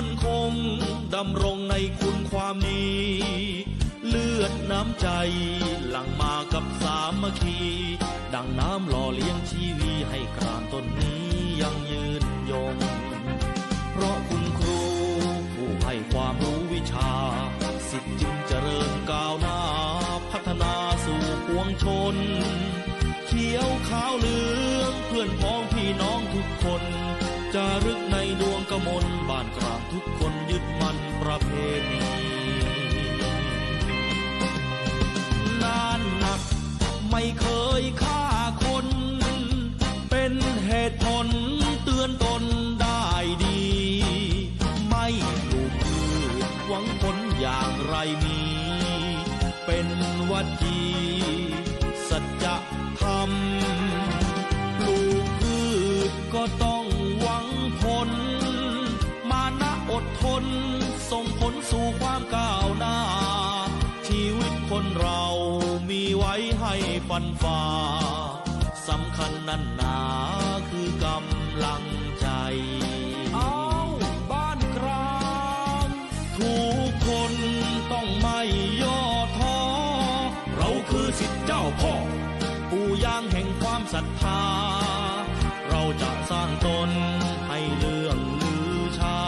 มั่นคงดำรงในคุณความดี เลือดน้ำใจหลั่งมากับสามัคคี ดังน้ำหล่อเลี้ยงชีวีให้กรานต้นนี้ ไม่เคยฆ่าคน เป็นเหตุผลเตือนตนได้ดี ไม่ปลูกพืชหวังผลอย่างไรมี เป็นวัจี สัจธรรมปลูกพืชก็ต้องหวังผล มานะอดทน ส่งผลสู่ความก้าวหน้า ให้ฟันฝ่าสำคัญนั่นหนาคือกำลังใจ เอาบ้านกลางทุกคนต้องไม่ย่อท้อ เราคือสิทธิเจ้าพ่อ ปู่ย่างแห่งความศรัทธา เราจะสร้างตนให้เรื่องลือชา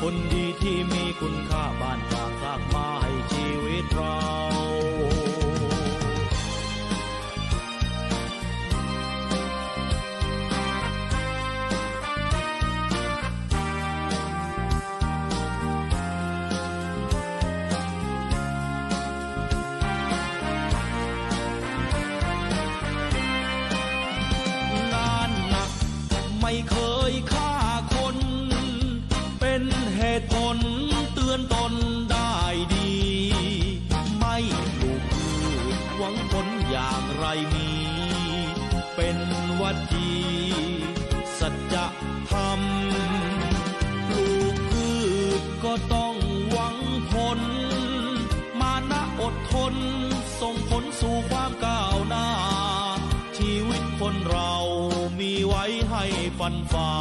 คนดีที่มีคุณค่าบ้านกลางสร้างมาให้ชีวิตเรา ฟันฝ่า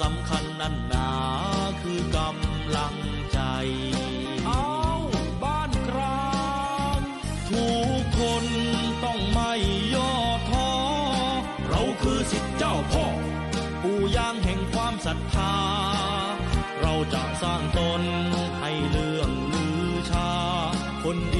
สำคัญนั่นหนาคือกำลังใจ เอาบ้านกลางทุกคนต้องไม่ย่อท้อ เราคือสิทธิเจ้าพ่อ ปู่ย่างแห่งความศรัทธา เราจะสร้างตนให้เรื่องลือชา คนดี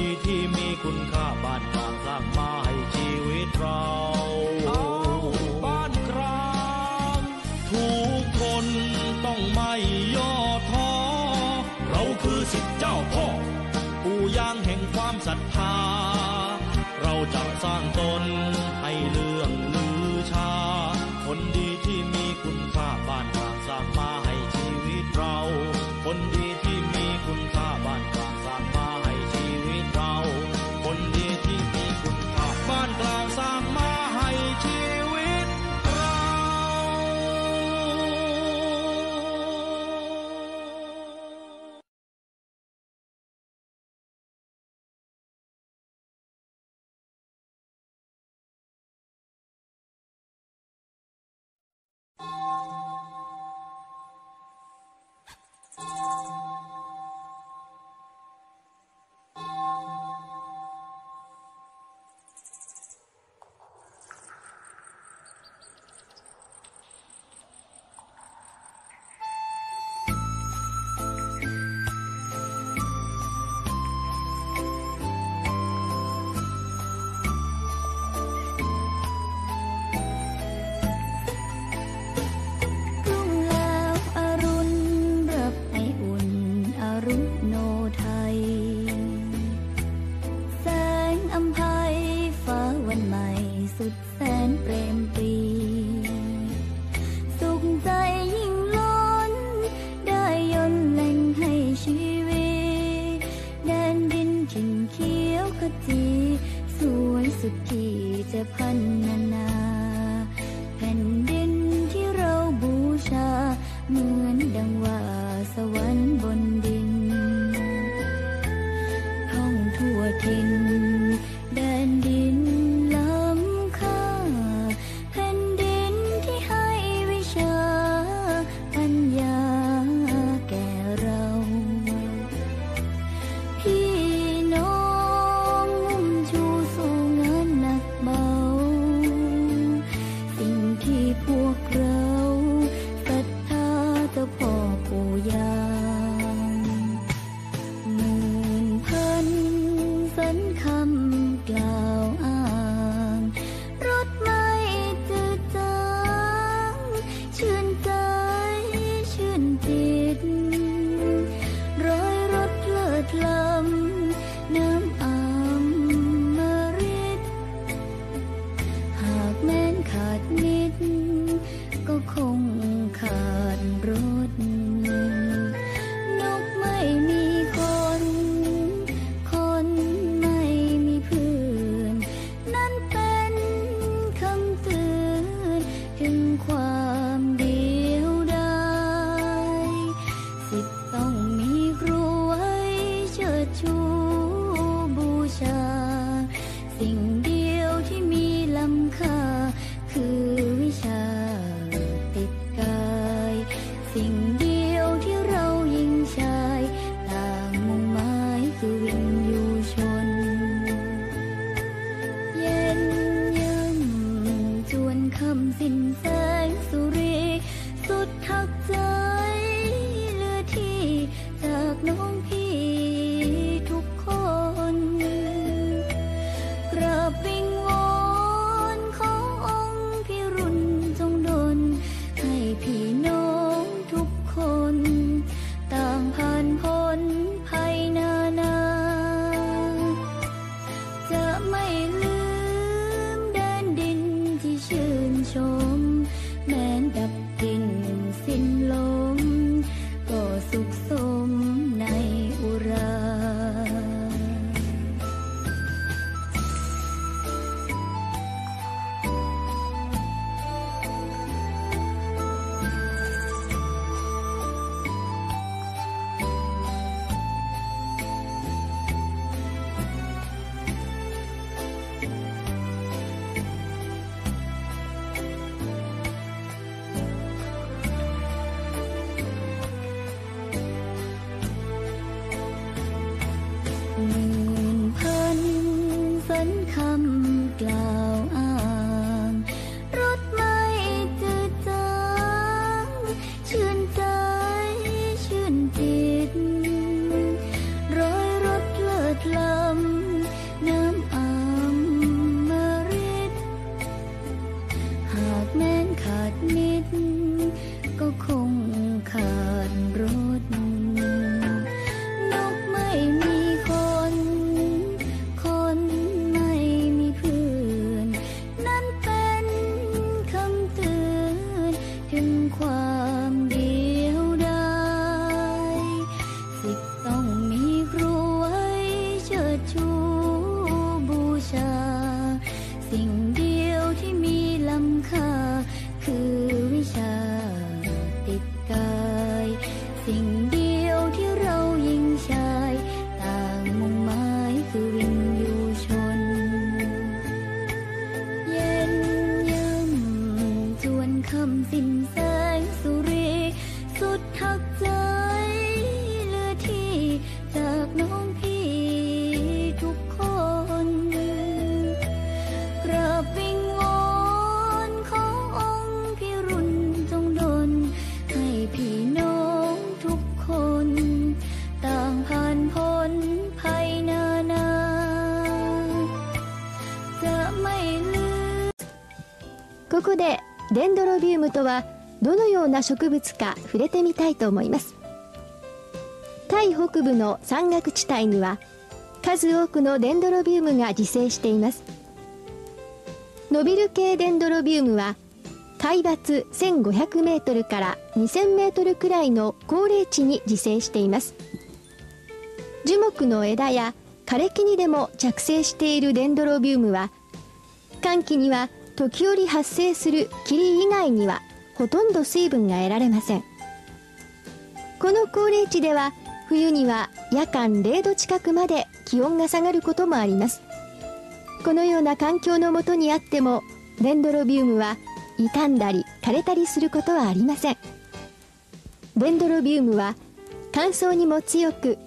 so ここでデンドロビウムとはどのような植物か触れてみたいと思います。タイ北部の山岳地帯には数多くのデンドロビウムが自生しています。ノビル系デンドロビウムは海抜1500メートルから2000メートルくらいの高齢地に自生しています。樹木の枝や枯れ木にでも着生しているデンドロビウムは寒気には時折発生する霧以外にはほとんど水分が得られません。この高齢地では冬には夜間0度近くまで気温が下がることもあります。このような環境のもとにあってもデンドロビウムは傷んだり枯れたりすることはありません。デンドロビウムは乾燥にも強く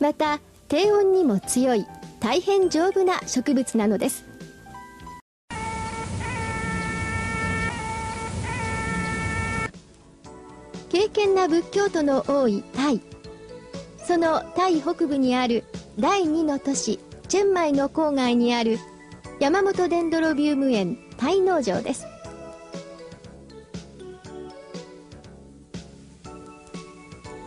また低温にも強い大変丈夫な植物なのです。敬虔な仏教徒の多いタイ。そのタイ北部にある第2の都市チェンマイの郊外にある山本デンドロビウム園タイ農場です。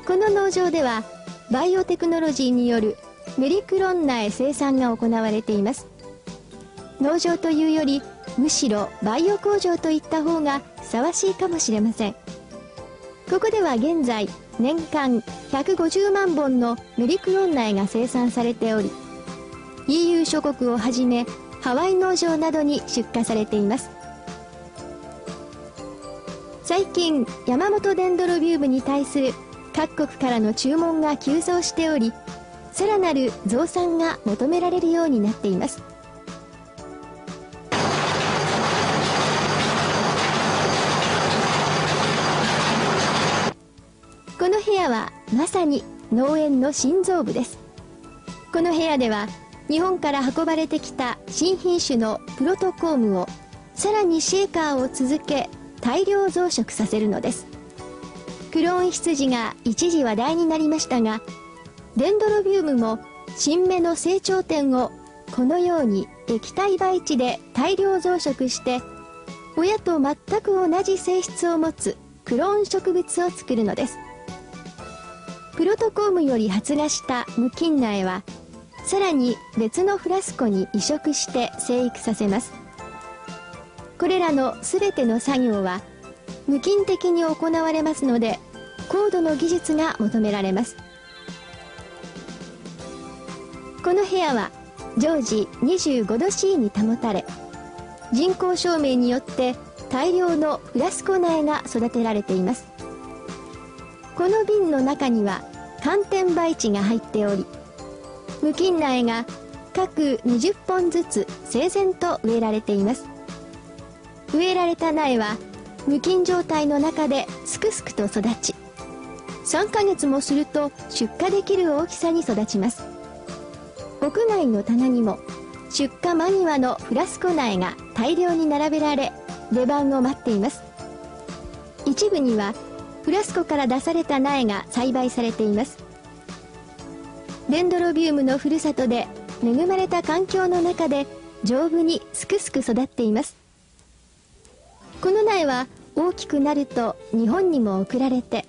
この農場ではバイオテクノロジーによるメリクロン苗生産が行われています。農場というよりむしろバイオ工場といった方がふさわしいかもしれません。ここでは現在年間150万本のメリクロン苗が生産されており EU 諸国をはじめハワイ農場などに出荷されています。最近山本デンドロビウムに対する各国からの注文が急増しておりさらなる増産が求められるようになっています。はまさに農園の心臓部です。この部屋では日本から運ばれてきた新品種のプロトコームをさらにシェーカーを続け大量増殖させるのです。クローン羊が一時話題になりましたがデンドロビウムも新芽の成長点をこのように液体培地で大量増殖して親と全く同じ性質を持つクローン植物を作るのです。プロトコームより発芽した無菌苗はさらに別のフラスコに移植して生育させます。これらの全ての作業は無菌的に行われますので高度の技術が求められます。この部屋は常時25度 C に保たれ人工照明によって大量のフラスコ苗が育てられています。この瓶の中には寒天培地が入っており無菌苗が各20本ずつ整然と植えられています。植えられた苗は無菌状態の中ですくすくと育ち3ヶ月もすると出荷できる大きさに育ちます。屋外の棚にも出荷間際のフラスコ苗が大量に並べられ出番を待っています。一部にはフラスコから出された苗が栽培されています。デンドロビウムのふるさとで恵まれた環境の中で丈夫にすくすく育っています。この苗は大きくなると日本にも送られて